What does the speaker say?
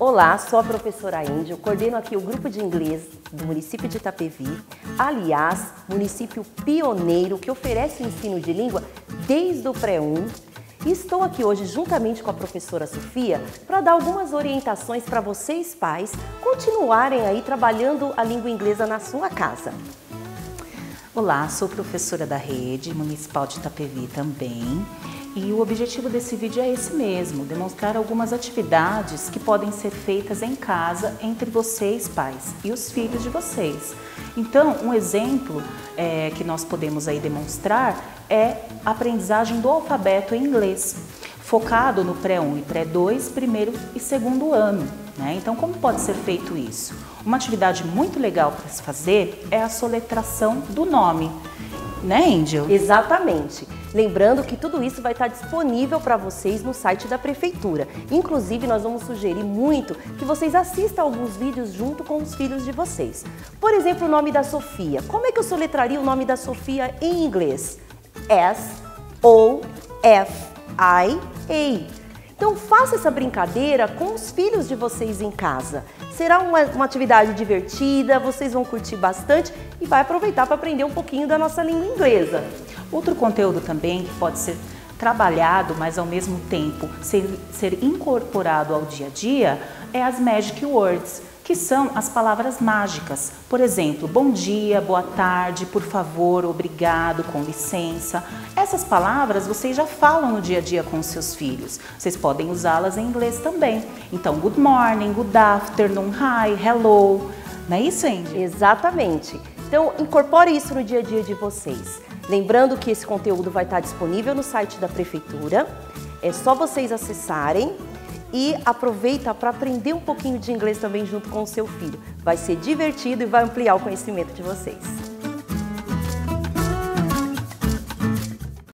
Olá, sou a professora Índio, coordeno aqui o grupo de inglês do município de Itapevi. Aliás, município pioneiro que oferece o ensino de língua desde o pré-1. E estou aqui hoje juntamente com a professora Sofia para dar algumas orientações para vocês pais continuarem aí trabalhando a língua inglesa na sua casa. Olá, sou professora da rede municipal de Itapevi também e o objetivo desse vídeo é esse mesmo, demonstrar algumas atividades que podem ser feitas em casa entre vocês, pais, e os filhos de vocês. Então, um exemplo é, que nós podemos aí demonstrar é a aprendizagem do alfabeto em inglês, focado no pré-1 e pré-2, primeiro e segundo ano. Né? Então, como pode ser feito isso? Uma atividade muito legal para se fazer é a soletração do nome. Né, Índio? Exatamente. Lembrando que tudo isso vai estar disponível para vocês no site da Prefeitura. Inclusive, nós vamos sugerir muito que vocês assistam alguns vídeos junto com os filhos de vocês. Por exemplo, o nome da Sofia. Como é que eu soletraria o nome da Sofia em inglês? S-O-F-I-A. Então faça essa brincadeira com os filhos de vocês em casa. Será uma, uma atividade divertida, vocês vão curtir bastante e vai aproveitar para aprender um pouquinho da nossa língua inglesa. Outro conteúdo também que pode ser trabalhado, mas ao mesmo tempo ser, ser incorporado ao dia a dia, é as Magic Words que são as palavras mágicas. Por exemplo, bom dia, boa tarde, por favor, obrigado, com licença. Essas palavras vocês já falam no dia a dia com seus filhos. Vocês podem usá-las em inglês também. Então, good morning, good afternoon, hi, hello. Não é isso, Andy? Exatamente. Então, incorpore isso no dia a dia de vocês. Lembrando que esse conteúdo vai estar disponível no site da Prefeitura. É só vocês acessarem e aproveita para aprender um pouquinho de inglês também junto com o seu filho. Vai ser divertido e vai ampliar o conhecimento de vocês.